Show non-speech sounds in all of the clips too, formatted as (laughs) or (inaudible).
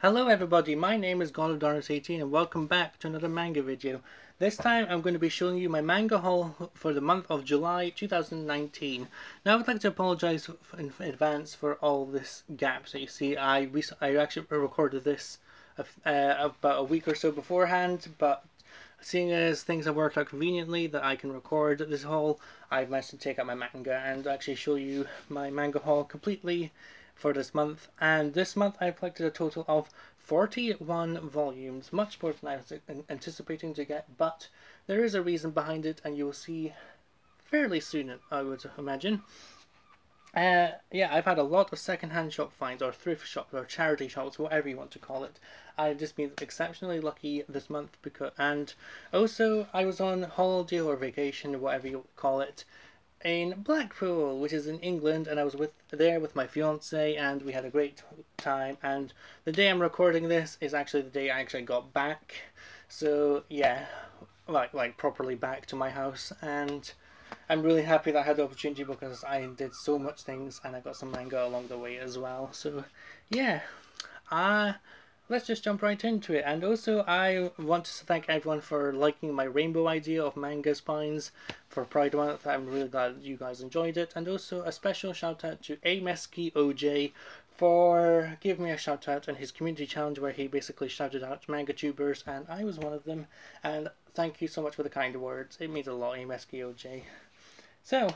Hello everybody, my name is GodofDarkness18 and welcome back to another manga video. This time I'm going to be showing you my manga haul for the month of July 2019. Now I would like to apologise in advance for all this gaps that you see. I, I actually recorded this uh, about a week or so beforehand, but seeing as things have worked out conveniently that I can record this haul, I've managed to take out my manga and actually show you my manga haul completely for this month, and this month I've collected a total of 41 volumes, much more than I was anticipating to get, but there is a reason behind it, and you will see fairly soon, I would imagine. Uh, yeah, I've had a lot of second-hand shop finds, or thrift shops, or charity shops, whatever you want to call it. I've just been exceptionally lucky this month, because, and also I was on holiday or vacation, whatever you call it, in Blackpool, which is in England, and I was with there with my fiance, and we had a great time. And the day I'm recording this is actually the day I actually got back. So yeah, like like properly back to my house, and I'm really happy that I had the opportunity because I did so much things, and I got some manga along the way as well. So yeah, uh let's just jump right into it. And also, I want to thank everyone for liking my rainbow idea of manga spines for Pride Month. I'm really glad you guys enjoyed it. And also, a special shout out to Ameski OJ for giving me a shout out in his community challenge where he basically shouted out manga tubers, and I was one of them. And thank you so much for the kind words. It means a lot, Ameski OJ. So,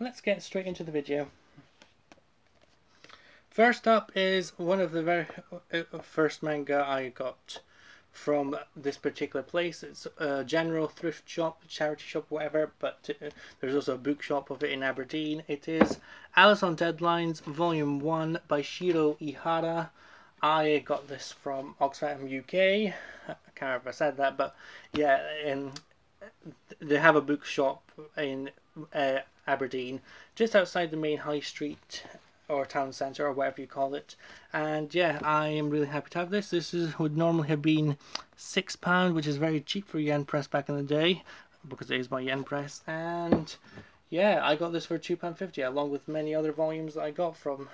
let's get straight into the video. First up is one of the very uh, first manga I got from this particular place. It's a general thrift shop, charity shop, whatever, but uh, there's also a bookshop of it in Aberdeen. It is Alice in Deadlines Volume 1 by Shirou Ihara. I got this from Oxfam UK. I can't remember if I said that, but yeah, in, they have a bookshop in uh, Aberdeen, just outside the main high street or town centre or whatever you call it. And yeah I am really happy to have this. This is, would normally have been six pound which is very cheap for yen press back in the day because it is my yen press. And yeah I got this for two pound fifty along with many other volumes that I got from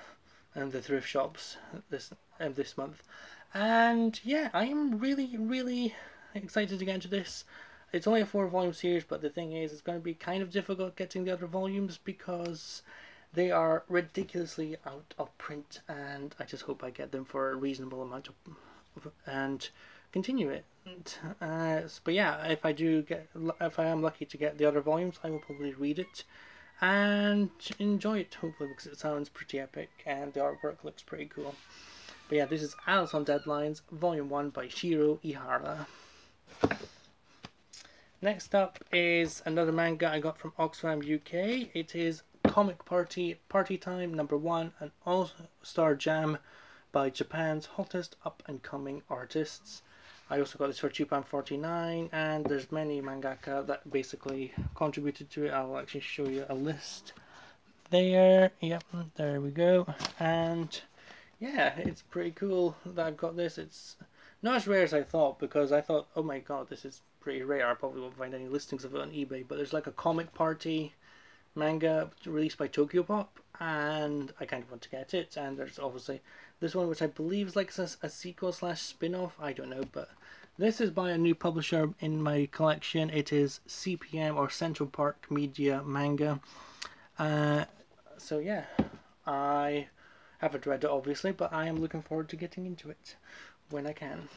um, the thrift shops this um, this month. And yeah I am really really excited to get into this. It's only a four volume series but the thing is it's going to be kind of difficult getting the other volumes because they are ridiculously out of print, and I just hope I get them for a reasonable amount of, and continue it. Uh, but yeah, if I do get, if I am lucky to get the other volumes, I will probably read it and enjoy it hopefully because it sounds pretty epic and the artwork looks pretty cool. But yeah, this is Alice in Deadlines, Volume 1 by Shirou Ihara. Next up is another manga I got from Oxfam UK. It is Comic Party Party Time number one, and all star jam by Japan's hottest up and coming artists. I also got this for £2.49 and there's many mangaka that basically contributed to it. I'll actually show you a list there. Yep, there we go. And yeah, it's pretty cool that I've got this. It's not as rare as I thought because I thought, oh my god, this is pretty rare. I probably won't find any listings of it on eBay. But there's like a comic party manga released by Tokyopop, and I kind of want to get it. And there's obviously this one, which I believe is like a, a sequel slash spin off. I don't know, but this is by a new publisher in my collection. It is CPM or Central Park Media Manga. Uh, so yeah, I haven't read it obviously, but I am looking forward to getting into it when I can.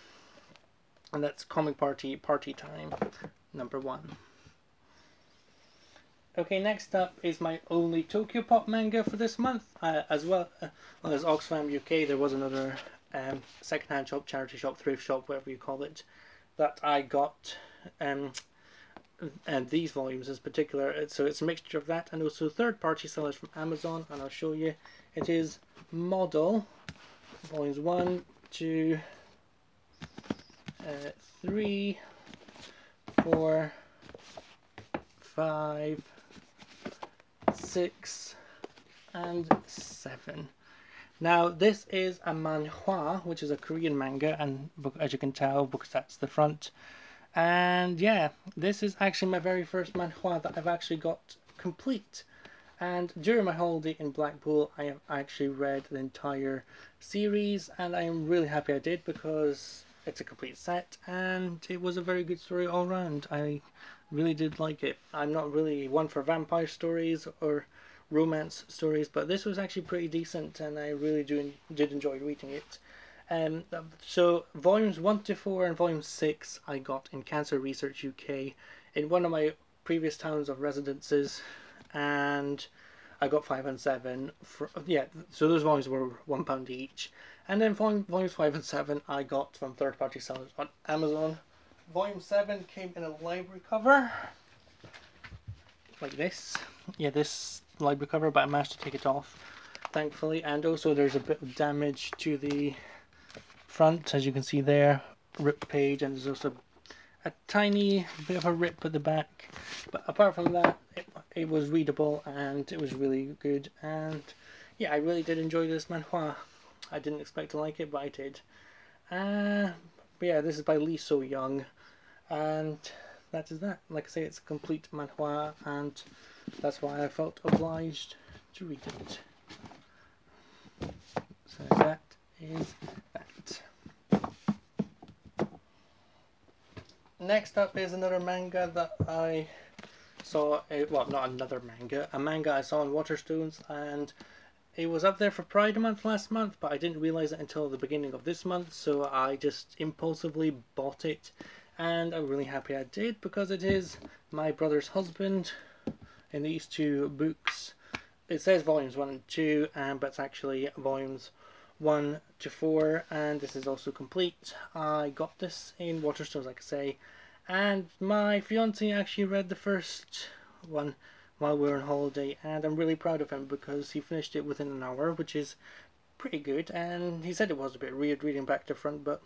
And that's Comic Party Party Time number one. Okay, next up is my only Tokyopop manga for this month. Uh, as well, uh, well as Oxfam UK, there was another um, second-hand shop, charity shop, thrift shop, whatever you call it, that I got. Um, and these volumes in particular, so it's a mixture of that and also third-party sellers from Amazon, and I'll show you. It is Model, volumes 1, 2, uh, 3, 4, 5, six, and seven. Now this is a manhwa, which is a Korean manga, and as you can tell, because that's the front. And yeah, this is actually my very first manhwa that I've actually got complete. And during my holiday in Blackpool, I have actually read the entire series, and I am really happy I did because it's a complete set and it was a very good story all round. I really did like it. I'm not really one for vampire stories or romance stories, but this was actually pretty decent, and I really do did enjoy reading it. Um, so volumes one to four and volume six I got in Cancer Research UK in one of my previous towns of residences, and I got five and seven. For, yeah, so those volumes were one pound each, and then volume, volumes five and seven I got from third party sellers on Amazon. Volume seven came in a library cover, like this. Yeah, this library cover, but I managed to take it off, thankfully. And also, there's a bit of damage to the front, as you can see there, ripped page, and there's also a tiny bit of a rip at the back. But apart from that, it, it was readable and it was really good. And yeah, I really did enjoy this manhwa. I didn't expect to like it, but I did. Uh, yeah, this is by Lee So Young, and that is that. Like I say, it's a complete manhwa, and that's why I felt obliged to read it. So that is that. Next up is another manga that I saw, a, well not another manga, a manga I saw on Waterstones and it was up there for Pride Month last month but I didn't realise it until the beginning of this month so I just impulsively bought it and I'm really happy I did because it is My Brother's Husband in these two books. It says volumes 1 and 2, um, but it's actually volumes 1 to 4, and this is also complete. I got this in Waterstones, like I say, and my fiance actually read the first one while we were on holiday, and I'm really proud of him because he finished it within an hour, which is pretty good, and he said it was a bit weird reading back to front, but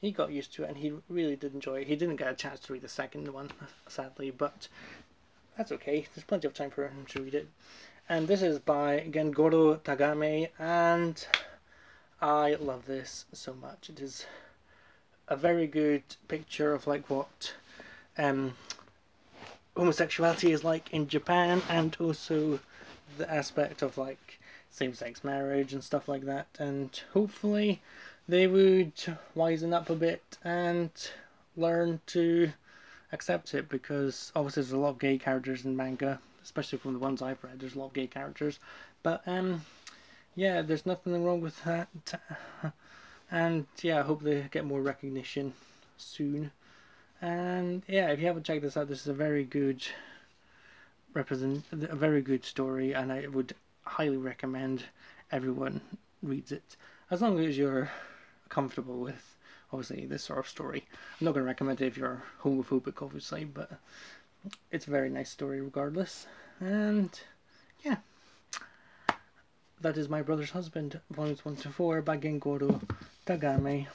he got used to it and he really did enjoy it. He didn't get a chance to read the second one, sadly, but that's okay. There's plenty of time for him to read it. And this is by Gengoroh Tagame, and I love this so much. It is a very good picture of like what um, homosexuality is like in Japan, and also the aspect of like same-sex marriage and stuff like that. And hopefully, they would wisen up a bit and learn to accept it because obviously there's a lot of gay characters in manga, especially from the ones I've read. There's a lot of gay characters, but um, yeah, there's nothing wrong with that. (laughs) And yeah, I hope they get more recognition soon. And yeah, if you haven't checked this out, this is a very good represent a very good story, and I would highly recommend everyone reads it as long as you're comfortable with obviously this sort of story. I'm not going to recommend it if you're homophobic, obviously, but it's a very nice story regardless. And yeah, that is My Brother's Husband, volumes 1 to 4 by Gengoroh Tagame.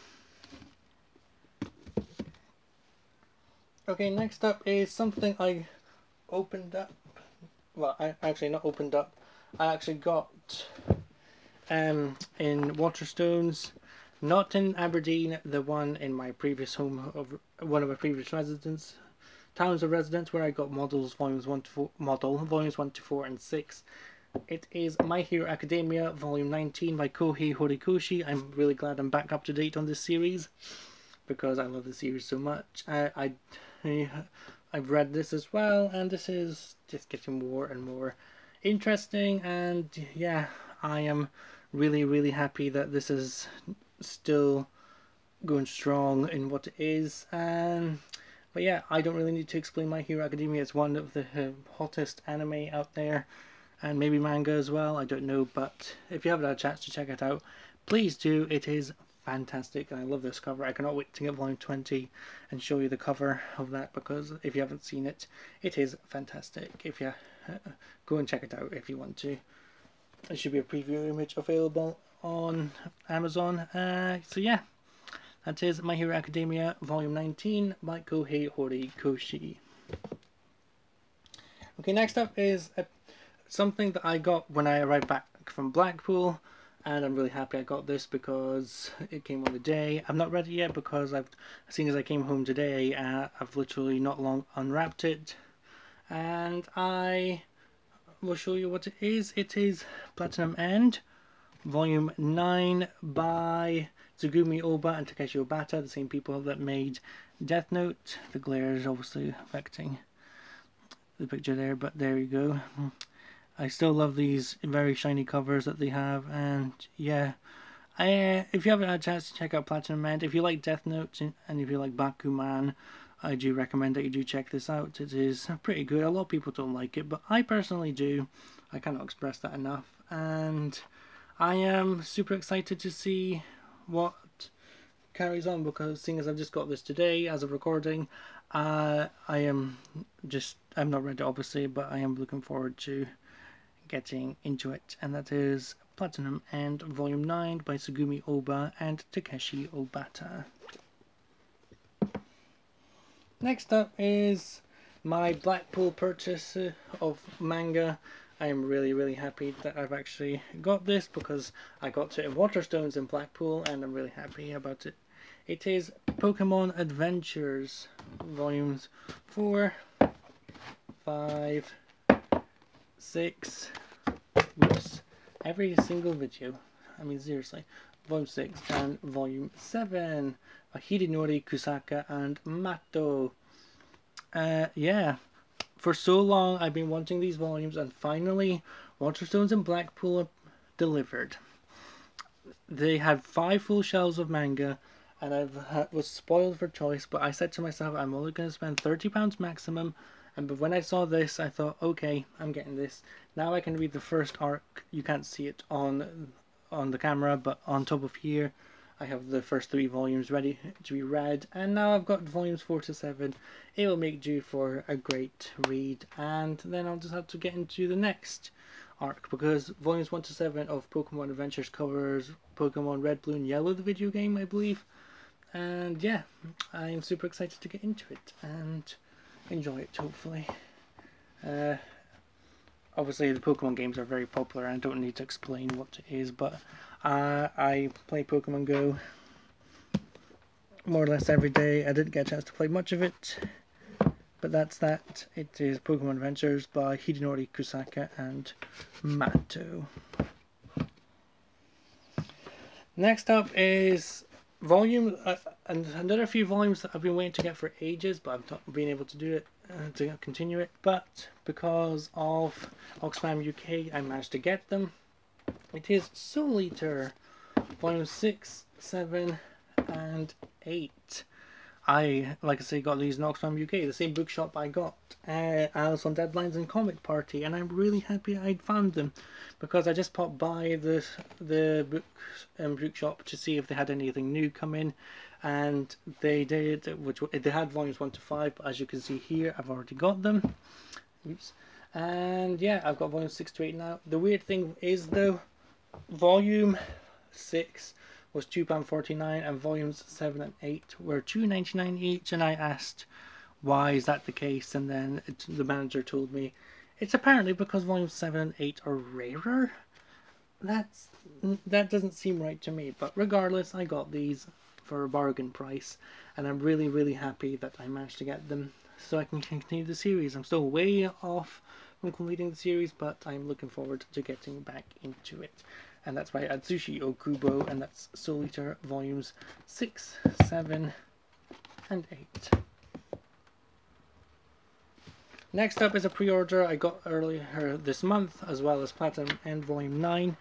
Okay, next up is something I opened up. Well, I actually not opened up. I actually got um, in Waterstones not in Aberdeen, the one in my previous home of one of my previous residents, towns of residence where I got models volumes one to four, model volumes one to four and six. It is My Hero Academia volume 19 by Kohei Horikoshi. I'm really glad I'm back up to date on this series because I love the series so much. I, I I've read this as well and this is just getting more and more interesting and yeah, I am really really happy that this is still going strong in what it is. Um, but yeah, I don't really need to explain My Hero Academia. It's one of the uh, hottest anime out there, and maybe manga as well. I don't know, but if you haven't had a chance to check it out, please do. It is fantastic, and I love this cover. I cannot wait to get volume 20 and show you the cover of that because if you haven't seen it, it is fantastic. If you uh, go and check it out if you want to. There should be a preview image available on Amazon. Uh, so yeah, that is My Hero Academia Volume 19 by Kohei Horikoshi. Okay, next up is a, something that I got when I arrived back from Blackpool and I'm really happy I got this because it came on the day. I'm not ready yet because I've, as soon as I came home today, uh, I've literally not long unwrapped it and I will show you what it is. It is Platinum End, Volume 9 by Tsugumi Ohba and Takeshi Obata, the same people that made Death Note. The glare is obviously affecting the picture there, but there you go. I still love these very shiny covers that they have, and yeah, I, uh, if you haven't had a chance to check out Platinum End, if you like Death Note and if you like Bakuman, I do recommend that you do check this out. It is pretty good. A lot of people don't like it, but I personally do. I cannot express that enough, and I am super excited to see what carries on because seeing as I've just got this today as of recording, uh, I am just I'm not read it obviously, but I am looking forward to getting into it, and that is Platinum End Volume 9 by Tsugumi Ohba and Takeshi Obata. Next up is my Blackpool purchase of manga. I am really really happy that I've actually got this because I got it in Waterstones in Blackpool and I'm really happy about it. It is Pokemon Adventures volumes 4, 5, 6, whoops, every single video, I mean seriously, volume 6 and volume 7 by Hidenori Kusaka and Mato. Uh, yeah, for so long I've been wanting these volumes and finally Waterstones and Blackpool delivered. They had five full shelves of manga and I was spoiled for choice but I said to myself I'm only going to spend £30 maximum and but when I saw this I thought okay I'm getting this. Now I can read the first arc. You can't see it on on the camera but on top of here I have the first three volumes ready to be read, and now I've got volumes 4 to 7. It will make due for a great read, and then I'll just have to get into the next arc because volumes 1 to 7 of Pokemon Adventures covers Pokemon Red, Blue, and Yellow, the video game, I believe. And yeah, I'm super excited to get into it and enjoy it, hopefully. Uh, obviously, the Pokemon games are very popular, and I don't need to explain what it is, but uh, I play Pokemon Go more or less every day. I didn't get a chance to play much of it, but that's that. It is Pokemon Adventures by Hidenori Kusaka and Mato. Next up is volume uh, and another few volumes that I've been waiting to get for ages, but I've not been able to do it to continue it. But because of Oxfam UK, I managed to get them. It is Soul Eater, volume 6, 7, and 8. I, like I say, got these in Oxfam UK, the same bookshop I got uh, Alice in Deadlines and Comic Party, and I'm really happy I'd found them because I just popped by the the book um, bookshop to see if they had anything new come in, and they did. Which they had volumes one to five, but as you can see here, I've already got them. Oops. And yeah, I've got volume six to eight now. The weird thing is though, volume 6 was £2.49 and volumes 7 and 8 were $2.99 each and I asked why is that the case and then it, the manager told me it's apparently because volumes 7 and 8 are rarer. That's that doesn't seem right to me but regardless I got these for a bargain price and I'm really really happy that I managed to get them so I can continue the series. I'm still way off from completing the series but I'm looking forward to getting back into it and that's by Atsushi Ohkubo, and that's Soul Eater volumes 6, 7, and 8. Next up is a pre-order I got earlier this month, as well as Platinum End Volume 9,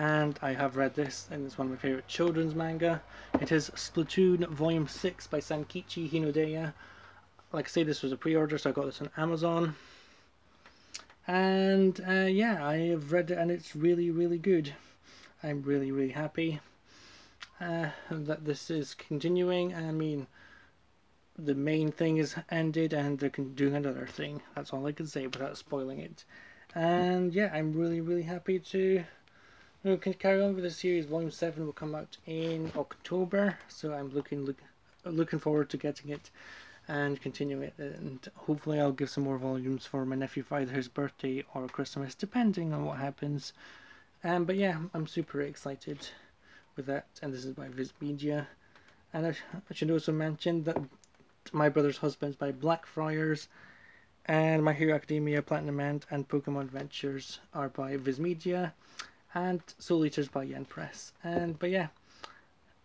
and I have read this, and it's one of my favourite children's manga. It is Splatoon Volume 6 by Sankichi Hinodeya. Like I say, this was a pre-order, so I got this on Amazon. And uh, yeah, I have read it, and it's really, really good. I'm really really happy uh, that this is continuing. I mean, the main thing is ended and they're doing another thing. That's all I can say without spoiling it. And yeah, I'm really really happy to we can carry on with the series. Volume seven will come out in October, so I'm looking look, looking forward to getting it and continuing it. And hopefully, I'll give some more volumes for my nephew for either his birthday or Christmas, depending on what happens. Um, but yeah, I'm super excited with that, and this is by Viz Media. And I, I should also mention that My Brother's husband's by Blackfriars and My Hero Academia Platinum End and Pokemon Adventures are by Viz Media, and Soul Eaters by Yen Press. And but yeah,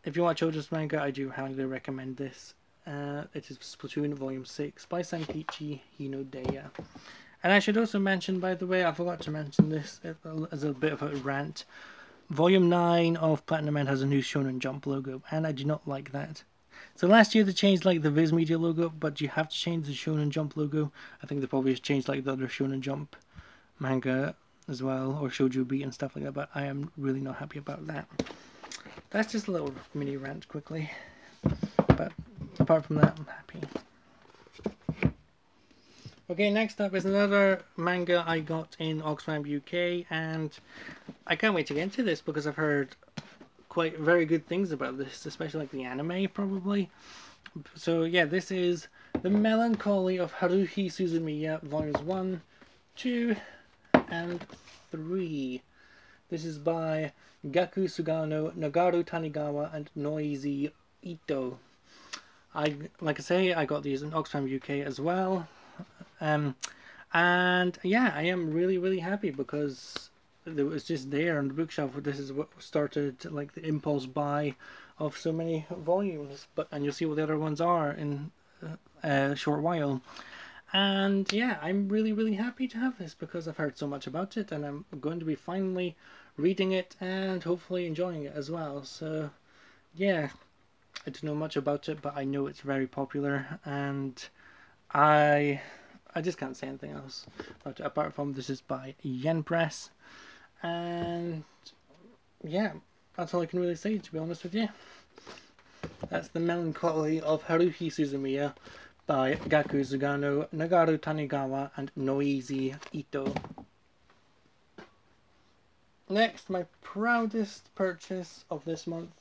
if you want children's manga, I do highly recommend this. Uh, it is Splatoon Volume 6 by Sankichi Hinodeya. And I should also mention, by the way, I forgot to mention this as a bit of a rant. Volume 9 of Platinum End has a new Shonen Jump logo, and I do not like that. So last year they changed like the Viz Media logo, but you have to change the Shonen Jump logo. I think they probably changed like the other Shonen Jump manga as well, or Shoujo Beat and stuff like that, but I am really not happy about that. That's just a little mini rant quickly. But apart from that, I'm happy. Okay, next up is another manga I got in Oxfam UK, and I can't wait to get into this because I've heard quite very good things about this, especially like the anime, probably. So yeah, this is The Melancholy of Haruhi Suzumiya, Volumes 1, 2, and 3. This is by Gaku Tsugano, Nagaru Tanigawa, and Noizi Ito. I like I say, I got these in Oxfam UK as well. Um, and yeah, I am really really happy because it was just there on the bookshelf. This is what started like the impulse buy of so many volumes. But and you'll see what the other ones are in a short while. And yeah, I'm really really happy to have this because I've heard so much about it, and I'm going to be finally reading it and hopefully enjoying it as well. So yeah, I don't know much about it, but I know it's very popular, and I I just can't say anything else. But apart from this is by Yen Press, and yeah, that's all I can really say to be honest with you. That's the melancholy of Haruhi Suzumiya by Gaku Tsugano, Nagaru Tanigawa, and Noizi Ito. Next, my proudest purchase of this month,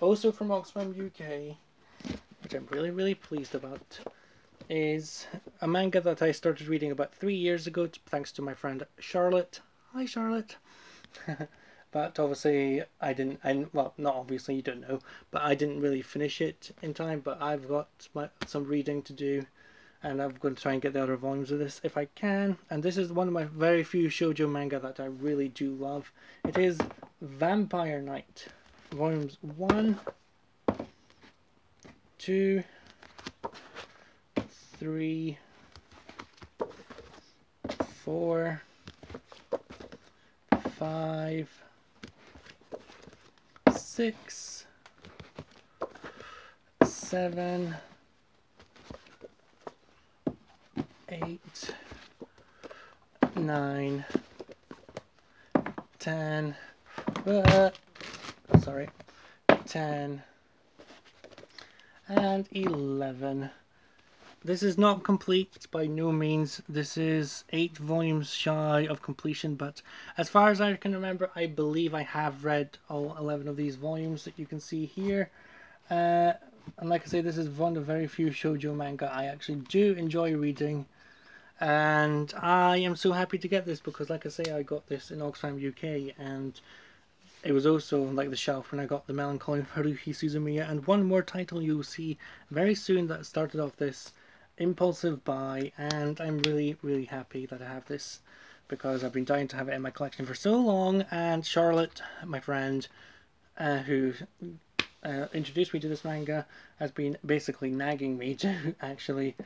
also from Oxfam UK, which I'm really, really pleased about is a manga that I started reading about three years ago, thanks to my friend Charlotte. Hi, Charlotte. (laughs) but obviously, I didn't. and well, not obviously, you don't know, but I didn't really finish it in time. But I've got my, some reading to do, and I'm going to try and get the other volumes of this if I can. And this is one of my very few shoujo manga that I really do love. It is Vampire Knight, volumes one, two three, four, five, six, seven, eight, nine, ten, uh, sorry, ten, and eleven. This is not complete by no means. This is eight volumes shy of completion, but as far as I can remember, I believe I have read all 11 of these volumes that you can see here. Uh, and like I say, this is one of very few shoujo manga I actually do enjoy reading. And I am so happy to get this because, like I say, I got this in Oxfam UK and it was also like the shelf when I got the Melancholy of Haruhi Suzumiya and one more title you'll see very soon that started off this impulsive buy and I'm really really happy that I have this because I've been dying to have it in my collection for so long and Charlotte my friend uh, who uh, introduced me to this manga has been basically nagging me (laughs) to actually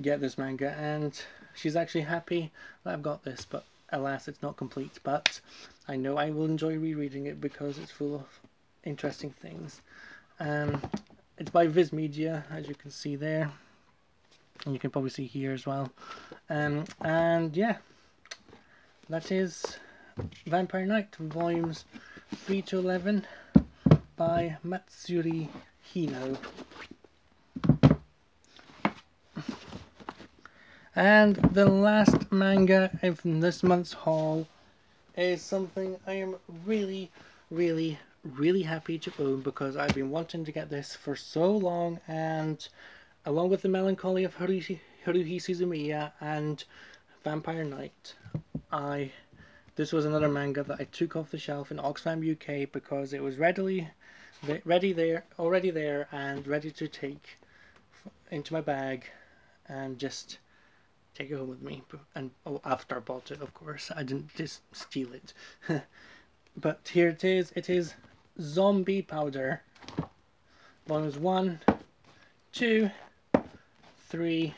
get this manga and she's actually happy that I've got this but alas it's not complete. But I know I will enjoy rereading it because it's full of interesting things. Um, it's by Viz Media as you can see there and you can probably see here as well. Um, and yeah that is Vampire Knight volumes 3 to 11 by Matsuri Hino. And the last manga in this month's haul is something I am really really really happy to own because I've been wanting to get this for so long and along with the melancholy of Haruhi, Suzumiya and Vampire Knight, I this was another manga that I took off the shelf in Oxfam UK because it was readily ready there already there and ready to take into my bag and just take it home with me. And oh, after I bought it, of course, I didn't just steal it. (laughs) but here it is. It is Zombie Powder. Volumes one, two, three,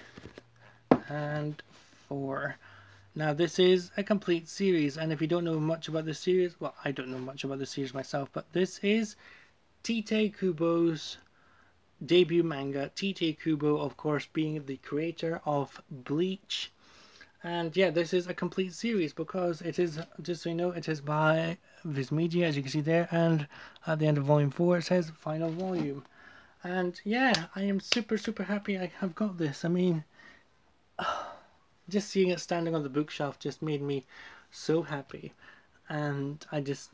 and four. Now this is a complete series and if you don't know much about the series, well I don't know much about the series myself, but this is Tite Kubo's debut manga. Tite Kubo of course being the creator of Bleach. And yeah, this is a complete series because it is, just so you know, it is by Viz Media as you can see there and at the end of volume 4 it says final volume. And yeah, I am super super happy I have got this. I mean, (sighs) just seeing it standing on the bookshelf just made me so happy. And I just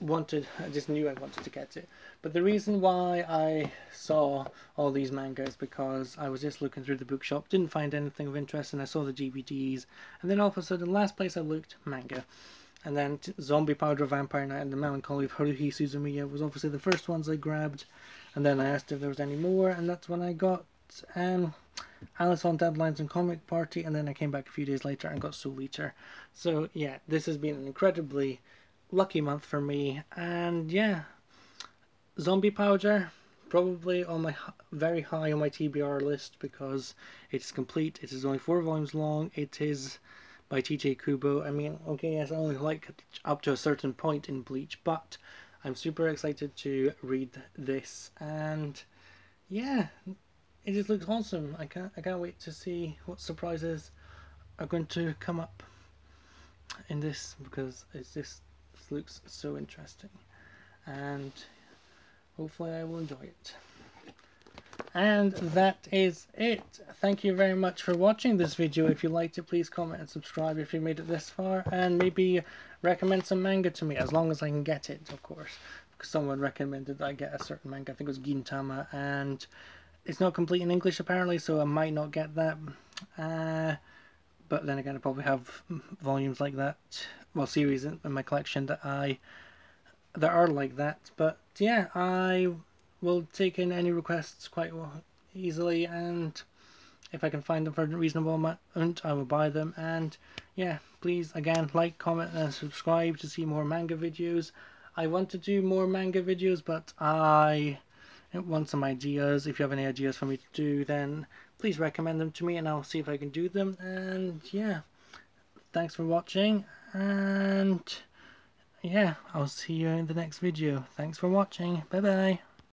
wanted I just knew I wanted to get it. But the reason why I saw all these mangas because I was just looking through the bookshop didn't find anything of interest and I saw the DVDs and then all of a sudden last place I looked manga. And then Zombie Powder Vampire Knight and the Melancholy of Haruhi Suzumiya was obviously the first ones I grabbed and then I asked if there was any more and that's when I got um, Alice in Deadlines and Comic Party, and then I came back a few days later and got Soul Eater. So yeah, this has been an incredibly lucky month for me, and yeah, Zombie Powder probably on my very high on my TBR list because it's complete. It is only four volumes long. It is by Tite Kubo. I mean, okay, yes, I only like up to a certain point in Bleach, but I'm super excited to read this and yeah, it just looks awesome. I can't I can't wait to see what surprises are going to come up in this because it's just looks so interesting and hopefully I will enjoy it. And that is it. Thank you very much for watching this video. If you liked it, please comment and subscribe if you made it this far. And maybe recommend some manga to me, as long as I can get it, of course. Because someone recommended I get a certain manga. I think it was Gintama. And it's not complete in English apparently, so I might not get that. Uh, but then again, I probably have volumes like that, well, series in, in my collection that I that are like that. But yeah, I will take in any requests quite easily, and if I can find them for a reasonable amount, I will buy them. And yeah, please again like, comment, and subscribe to see more manga videos. I want to do more manga videos, but I want some ideas. If you have any ideas for me to do, then please recommend them to me and I'll see if I can do them. And yeah, thanks for watching. And yeah, I'll see you in the next video. Thanks for watching. Bye bye.